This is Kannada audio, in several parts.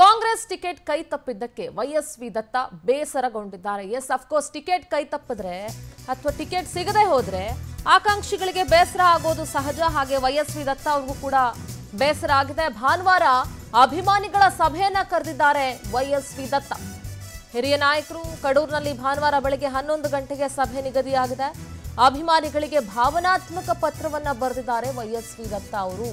ಕಾಂಗ್ರೆಸ್ ಟಿಕೆಟ್ ಕೈ ತಪ್ಪಿದ್ದಕ್ಕೆ ವೈಎಸ್ವಿ ದತ್ತ ಬೇಸರಗೊಂಡಿದ್ದಾರೆ. ಎಸ್ ಅಫ್ಕೋರ್ಸ್ ಟಿಕೆಟ್ ಕೈ ತಪ್ಪಿದ್ರೆ ಅಥವಾ ಟಿಕೆಟ್ ಸಿಗದೆ ಹೋದ್ರೆ ಆಕಾಂಕ್ಷಿಗಳಿಗೆ ಬೇಸರ ಆಗೋದು ಸಹಜ. ಹಾಗೆ ವೈಎಸ್ವಿ ದತ್ತ ಅವ್ರಿಗೂ ಕೂಡ ಬೇಸರ ಆಗಿದೆ. ಭಾನುವಾರ ಅಭಿಮಾನಿಗಳ ಸಭೆಯನ್ನ ಕರೆದಿದ್ದಾರೆ ವೈಎಸ್ವಿ ದತ್ತ. ಹಿರಿಯ ನಾಯಕರು ಕಡೂರಿನಲ್ಲಿ ಭಾನುವಾರ ಬೆಳಗ್ಗೆ ಹನ್ನೊಂದು ಗಂಟೆಗೆ ಸಭೆ ನಿಗದಿಯಾಗಿದೆ. ಅಭಿಮಾನಿಗಳಿಗೆ ಭಾವನಾತ್ಮಕ ಪತ್ರವನ್ನ ಬರೆದಿದ್ದಾರೆ ವೈಎಸ್ವಿ ದತ್ತ ಅವರು.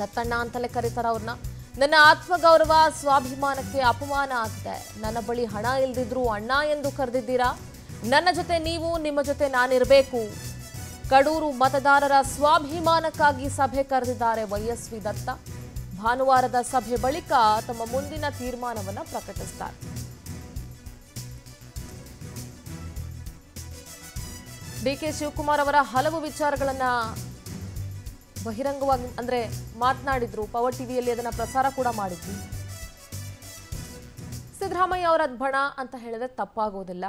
ದತ್ತಣ್ಣ ಅಂತಲೇ ಕರೀತಾರ ಅವ್ರನ್ನ. ನನ್ನ ಆತ್ಮಗೌರವ, ಸ್ವಾಭಿಮಾನಕ್ಕೆ ಅಪಮಾನ ಆಗಿದೆ. ನನ್ನ ಬಳಿ ಹಣ ಇಲ್ದಿದ್ರು ಅಣ್ಣ ಎಂದು ಕರೆದಿದ್ದೀರಾ? ನನ್ನ ಜೊತೆ ನೀವು, ನಿಮ್ಮ ಜೊತೆ ನಾನಿರಬೇಕು. ಕಡೂರು ಮತದಾರರ ಸ್ವಾಭಿಮಾನಕ್ಕಾಗಿ ಸಭೆ ಕರೆದಿದ್ದಾರೆ ವೈಎಸ್ವಿ ದತ್ತ. ಭಾನುವಾರದ ಸಭೆ ಬಳಿಕ ತಮ್ಮ ಮುಂದಿನ ತೀರ್ಮಾನವನ್ನು ಪ್ರಕಟಿಸ್ತಾರೆ. ಡಿಕೆ ಶಿವಕುಮಾರ್ ಅವರ ಹಲವು ವಿಚಾರಗಳನ್ನ ಬಹಿರಂಗವಾಗಿ ಅಂದ್ರೆ ಮಾತನಾಡಿದ್ರು. ಪವರ್ ಟಿವಿಯಲ್ಲಿ ಅದನ್ನ ಪ್ರಸಾರ ಕೂಡ ಮಾಡಿದ್ವಿ. ಸಿದ್ದರಾಮಯ್ಯ ಅವರ ಬಣ ಅಂತ ಹೇಳಿದ್ರೆ ತಪ್ಪಾಗೋದಿಲ್ಲ.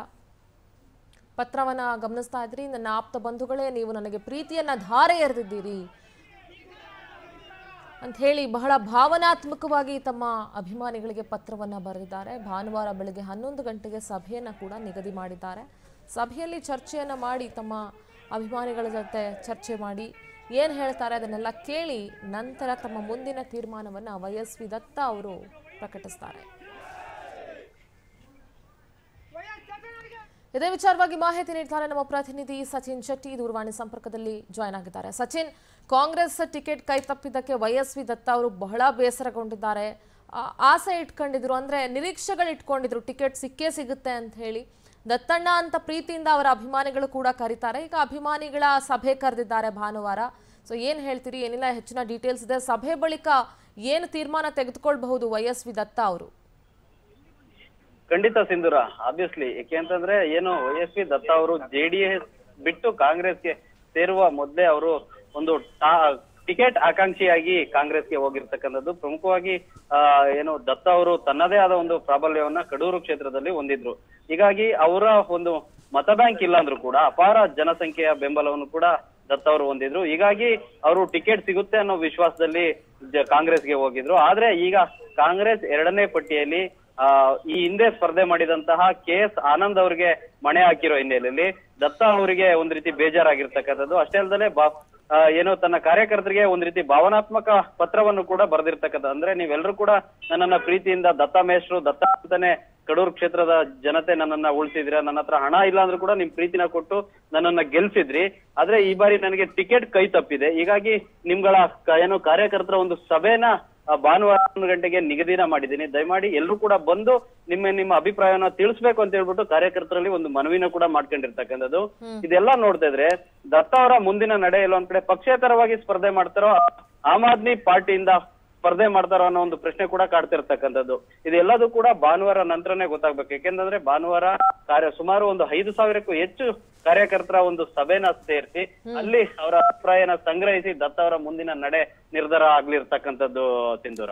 ಪತ್ರವನ್ನ ಗಮನಿಸ್ತಾ ಇದ್ರಿ, ನನ್ನ ಆಪ್ತ ಬಂಧುಗಳೇ, ನೀವು ನನಗೆ ಪ್ರೀತಿಯನ್ನ ಧಾರೆ ಎರೆದಿದ್ದೀರಿ ಅಂತ ಹೇಳಿ ಬಹಳ ಭಾವನಾತ್ಮಕವಾಗಿ ತಮ್ಮ ಅಭಿಮಾನಿಗಳಿಗೆ ಪತ್ರವನ್ನ ಬರೆದಿದ್ದಾರೆ. ಭಾನುವಾರ ಬೆಳಗ್ಗೆ ಹನ್ನೊಂದು ಗಂಟೆಗೆ ಸಭೆಯನ್ನ ಕೂಡ ನಿಗದಿ ಮಾಡಿದ್ದಾರೆ. ಸಭೆಯಲ್ಲಿ ಚರ್ಚೆಯನ್ನ ಮಾಡಿ ತಮ್ಮ ಅಭಿಮಾನಿಗಳ ಜೊತೆ ಚರ್ಚೆ ಮಾಡಿ ಏನು ಹೇಳ್ತಾರೆ ಅದನ್ನೆಲ್ಲ ಕೇಳಿ ನಂತರ ತಮ್ಮ ಮುಂದಿನ ತೀರ್ಮಾನವನ್ನ ವೈಎಸ್ವಿ ದತ್ತ ಅವರು ಪ್ರಕಟಿಸ್ತಾರೆ. ಇದೇ ವಿಚಾರವಾಗಿ ಮಾಹಿತಿ ನೀಡ್ತಾರೆ ನಮ್ಮ ಪ್ರತಿನಿಧಿ ಸಚಿನ್ ಶೆಟ್ಟಿ. ದೂರವಾಣಿ ಸಂಪರ್ಕದಲ್ಲಿ ಜಾಯ್ನ್ ಆಗಿದ್ದಾರೆ. ಸಚಿನ್, ಕಾಂಗ್ರೆಸ್ ಟಿಕೆಟ್ ಕೈ ತಪ್ಪಿದ್ದಕ್ಕೆ ವೈಎಸ್ವಿ ದತ್ತ ಅವರು ಬಹಳ ಬೇಸರಗೊಂಡಿದ್ದಾರೆ. ಆಸೆ ಇಟ್ಕೊಂಡಿದ್ರು ಅಂದ್ರೆ ನಿರೀಕ್ಷೆಗಳು ಇಟ್ಕೊಂಡಿದ್ರು ಟಿಕೆಟ್ ಸಿಕ್ಕೇ ಸಿಗುತ್ತೆ ಅಂತ ಹೇಳಿ ದತ್ತಣ್ಣ ಅಂತ ಪ್ರೀತಿಯಿಂದ ಅವರ ಅಭಿಮಾನಿಗಳು ಕೂಡ ಕರೀತಾರೆ. ಈಗ ಅಭಿಮಾನಿಗಳ ಸಭೆ ಕರೆದಿದ್ದಾರೆ ಭಾನುವಾರ. ಸೊ ಏನು ಹೇಳ್ತೀರಿ? ಏನಿಲ್ಲ, ಹೆಚ್ಚಿನ ಡೀಟೇಲ್ಸ್ ಇದೆ. ಸಭೆ ಬಳಿಕ ಏನು ತೀರ್ಮಾನ ತೆಗೆದುಕೊಳ್ಬಹುದು ವೈಎಸ್ವಿ ದತ್ತ ಅವರು? ಖಂಡಿತ ಸಿಂಧೂರ ಆಬ್ವಿಯಸ್ಲಿ ಯಾಕೆ ಅಂತಂದ್ರೆ, ಏನು ವೈಎಸ್ಪಿ ದತ್ತ ಅವರು ಜೆಡಿಎಸ್ ಬಿಟ್ಟು ಕಾಂಗ್ರೆಸ್ಗೆ ಸೇರುವ ಮೊದಲೇ ಅವರು ಒಂದು ಟಿಕೆಟ್ ಆಕಾಂಕ್ಷಿಯಾಗಿ ಕಾಂಗ್ರೆಸ್ಗೆ ಹೋಗಿರ್ತಕ್ಕಂಥದ್ದು. ಪ್ರಮುಖವಾಗಿ ಆ, ಏನು ದತ್ತ ಅವರು ತನ್ನದೇ ಆದ ಒಂದು ಪ್ರಾಬಲ್ಯವನ್ನ ಕಡೂರು ಕ್ಷೇತ್ರದಲ್ಲಿ ಹೊಂದಿದ್ರು. ಹೀಗಾಗಿ ಅವರ ಒಂದು ಮತ ಬ್ಯಾಂಕ್ ಇಲ್ಲ ಕೂಡ ಅಪಾರ ಜನಸಂಖ್ಯೆಯ ಬೆಂಬಲವನ್ನು ಕೂಡ ದತ್ತ ಅವರು ಹೊಂದಿದ್ರು. ಹೀಗಾಗಿ ಅವರು ಟಿಕೆಟ್ ಸಿಗುತ್ತೆ ಅನ್ನೋ ವಿಶ್ವಾಸದಲ್ಲಿ ಕಾಂಗ್ರೆಸ್ಗೆ ಹೋಗಿದ್ರು. ಆದ್ರೆ ಈಗ ಕಾಂಗ್ರೆಸ್ ಎರಡನೇ ಪಟ್ಟಿಯಲ್ಲಿ ಆ, ಈ ಹಿಂದೆ ಸ್ಪರ್ಧೆ ಮಾಡಿದಂತಹ ಕೆ ಎಸ್ ಆನಂದ್ ಅವರಿಗೆ ಮಣೆ ಹಾಕಿರೋ ಹಿನ್ನೆಲೆಯಲ್ಲಿ ದತ್ತ ಅವರಿಗೆ ಒಂದ್ ರೀತಿ ಬೇಜಾರಾಗಿರ್ತಕ್ಕಂಥದ್ದು. ಅಷ್ಟೇ ಅಲ್ಲದೆ ಏನು ತನ್ನ ಕಾರ್ಯಕರ್ತರಿಗೆ ಒಂದ್ ರೀತಿ ಭಾವನಾತ್ಮಕ ಪತ್ರವನ್ನು ಕೂಡ ಬರೆದಿರ್ತಕ್ಕಂಥ ಅಂದ್ರೆ ನೀವೆಲ್ಲರೂ ಕೂಡ ನನ್ನನ್ನ ಪ್ರೀತಿಯಿಂದ ದತ್ತ ಮೇಷ್ಟ್ರು, ದತ್ತ ಅಂತಾನೆ ಕಡೂರು ಕ್ಷೇತ್ರದ ಜನತೆ ನನ್ನನ್ನ ಉಳಿಸಿದ್ರ ನನ್ನ ಹತ್ರ ಹಣ ಇಲ್ಲ ಅಂದ್ರೂ ಕೂಡ ನಿಮ್ ಪ್ರೀತಿನ ಕೊಟ್ಟು ನನ್ನನ್ನ ಗೆಲ್ಸಿದ್ರಿ. ಆದ್ರೆ ಈ ಬಾರಿ ನನಗೆ ಟಿಕೆಟ್ ಕೈ ತಪ್ಪಿದೆ. ಹೀಗಾಗಿ ನಿಮ್ಗಳ ಏನು ಕಾರ್ಯಕರ್ತರ ಒಂದು ಸಭೆನ ಭಾನುವಾರ ಒಂದು ಗಂಟೆಗೆ ನಿಗದಿನ ಮಾಡಿದ್ದೀನಿ. ದಯಮಾಡಿ ಎಲ್ಲರೂ ಕೂಡ ಬಂದು ನಿಮ್ಮ ನಿಮ್ಮ ಅಭಿಪ್ರಾಯವನ್ನ ತಿಳಿಸ್ಬೇಕು ಅಂತ ಹೇಳ್ಬಿಟ್ಟು ಕಾರ್ಯಕರ್ತರಲ್ಲಿ ಒಂದು ಮನವಿನ ಕೂಡ ಮಾಡ್ಕೊಂಡಿರ್ತಕ್ಕಂಥದ್ದು. ಇದೆಲ್ಲ ನೋಡ್ತಾ ಇದ್ರೆ ದತ್ತ ಅವರ ಮುಂದಿನ ನಡೆ ಎಲ್ಲ ಒಂದ್ ಕಡೆ ಪಕ್ಷೇತರವಾಗಿ ಸ್ಪರ್ಧೆ ಮಾಡ್ತಾರೋ ಆಮ್ ಆದ್ಮಿ ಪಾರ್ಟಿಯಿಂದ ಸ್ಪರ್ಧೆ ಮಾಡ್ತಾರ ಅನ್ನೋ ಒಂದು ಪ್ರಶ್ನೆ ಕೂಡ ಕಾಡ್ತಿರ್ತಕ್ಕಂಥದ್ದು. ಇದೆಲ್ಲದೂ ಕೂಡ ಭಾನುವಾರ ನಂತರನೇ ಗೊತ್ತಾಗ್ಬೇಕು. ಯಾಕೆಂತಂದ್ರೆ ಭಾನುವಾರ ಕಾರ್ಯ ಸುಮಾರು ಒಂದು ಐದು ಸಾವಿರಕ್ಕೂ ಹೆಚ್ಚು ಕಾರ್ಯಕರ್ತರ ಒಂದು ಸಭೆನ ಸೇರಿಸಿ ಅಲ್ಲಿ ಅವರ ಅಭಿಪ್ರಾಯನ ಸಂಗ್ರಹಿಸಿ ದತ್ತ ಅವರ ಮುಂದಿನ ನಡೆ ನಿರ್ಧಾರ ಆಗ್ಲಿರ್ತಕ್ಕಂಥದ್ದು ಸಿಂಧೂರ